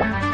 Bye.